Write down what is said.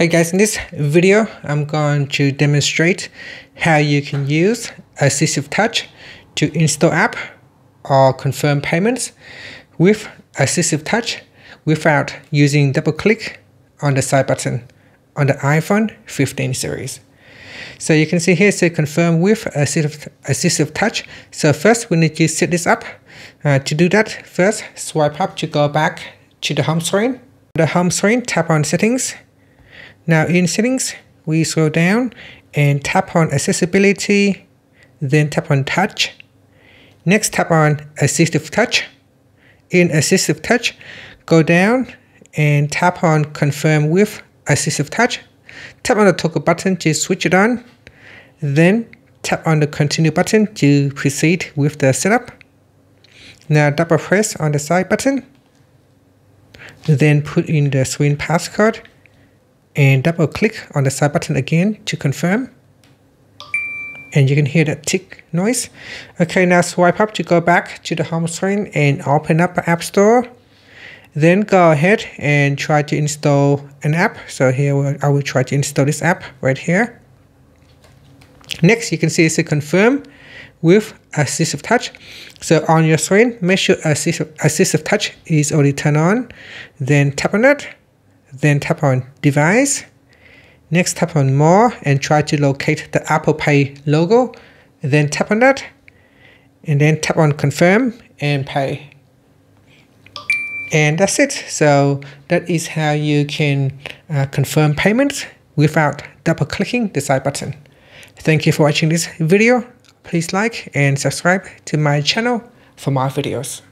Hey guys, in this video, I'm going to demonstrate how you can use Assistive Touch to install app or confirm payments with Assistive Touch without using double click on the side button on the iPhone 15 series. So you can see here, say confirm with Assistive, Assistive Touch. So first we need to set this up. Uh, to do that, first swipe up to go back to the home screen. The home screen, tap on settings now in settings, we scroll down and tap on accessibility, then tap on touch. Next tap on assistive touch. In assistive touch, go down and tap on confirm with assistive touch. Tap on the toggle button to switch it on. Then tap on the continue button to proceed with the setup. Now double press on the side button. Then put in the screen passcode and double click on the side button again to confirm. And you can hear that tick noise. Okay now swipe up to go back to the home screen and open up app store. Then go ahead and try to install an app. So here I will try to install this app right here. Next you can see it's a confirm with assistive touch. So on your screen make sure assistive, assistive touch is already turned on. Then tap on it then tap on device. Next tap on more and try to locate the Apple Pay logo. Then tap on that and then tap on confirm and pay. And that's it. So that is how you can uh, confirm payments without double clicking the side button. Thank you for watching this video. Please like and subscribe to my channel for more videos.